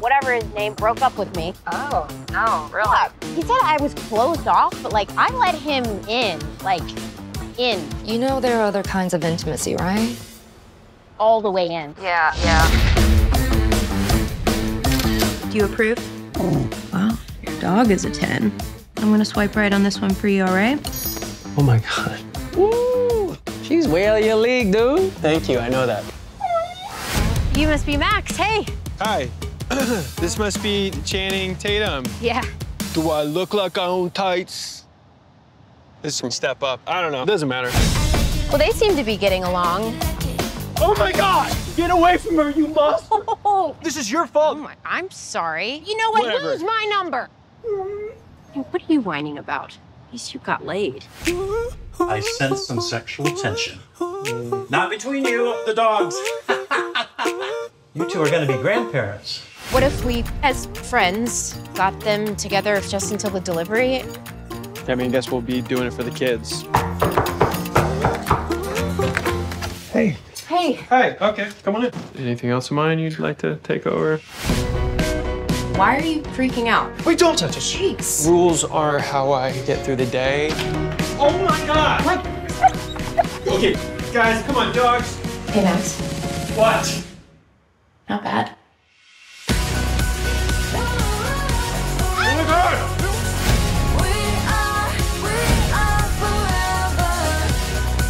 whatever his name, broke up with me. Oh, no, really? Yeah, he said I was closed off, but like I let him in, like in, You know there are other kinds of intimacy, right? all the way in. Yeah, yeah. Do you approve? Well, your dog is a 10. I'm gonna swipe right on this one for you, all right? Oh my god. Woo! She's way out of your league, dude. Thank you, I know that. You must be Max. Hey. Hi. this must be Channing Tatum. Yeah. Do I look like I own tights? This is from Step Up. I don't know. It Doesn't matter. Well, they seem to be getting along. Oh my God! Get away from her, you monster! Oh, This is your fault. Oh my, I'm sorry. You know what? Whatever. Lose my number. Hey, what are you whining about? At least you got laid. I sense some sexual tension. Not between you, the dogs. you two are going to be grandparents. What if we, as friends, got them together just until the delivery? I mean, I guess we'll be doing it for the kids. Hey. Hey. Hey, okay, come on in. Anything else of mine you'd like to take over? Why are you freaking out? Wait, don't touch us. Jeez. Rules are how I get through the day. Oh my God! What? okay, guys, come on, dogs. Hey, Max. What? Not bad.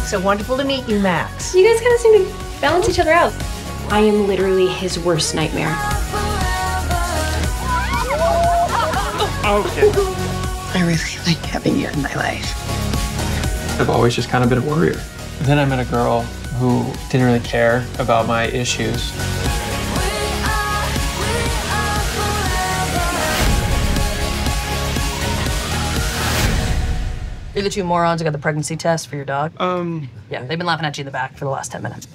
So wonderful to meet you, Max. You guys kind of seem to balance each other out. I am literally his worst nightmare. Okay. I really like having you in my life. I've always just kind of been a worrier. Then I met a girl who didn't really care about my issues. You're the two morons who got the pregnancy test for your dog? Um, Yeah, they've been laughing at you in the back for the last 10 minutes.